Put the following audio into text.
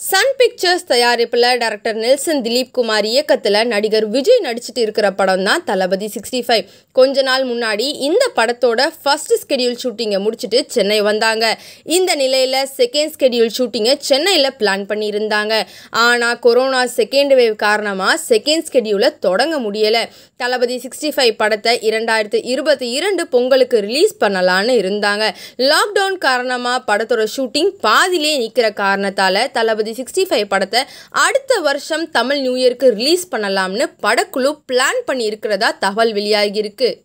Sun Pictures தயாரிப்பில் director Nelson Dilip Kumar இயக்கத்தில் நடிகர் விஜய் நடிச்சிட்டு இருக்கிற படம் தான் தளபதி சிக்ஸ்டி ஃபைவ் கொஞ்ச நாள் முன்னாடி இந்த படத்தோட ஃபர்ஸ்ட் ஸ்கெடியூல் ஷூட்டிங்கை முடிச்சுட்டு சென்னை வந்தாங்க. இந்த நிலையில் செகண்ட் ஸ்கெடியூல் ஷூட்டிங்கை சென்னையில் பிளான் பண்ணியிருந்தாங்க. ஆனால் கொரோனா செகண்ட் வேவ் காரணமாக செகண்ட் ஸ்கெடியூலை தொடங்க முடியலை. தளபதி சிக்ஸ்டி ஃபைவ் படத்தை இரண்டாயிரத்து இருபத்தி இரண்டு பொங்கலுக்கு ரிலீஸ் பண்ணலான்னு இருந்தாங்க. லாக்டவுன் காரணமாக படத்தோட ஷூட்டிங் பாதிலே நிற்கிற காரணத்தால் தளபதி சிக்ஸ்டி ஃபைவ் படத்தை அடுத்த வருஷம் தமிழ் நியூ இயருக்கு ரிலீஸ் பண்ணலாம்னு படக்குழு பிளான் பண்ணியிருக்கிறதா தகவல் வெளியாகியிருக்கு.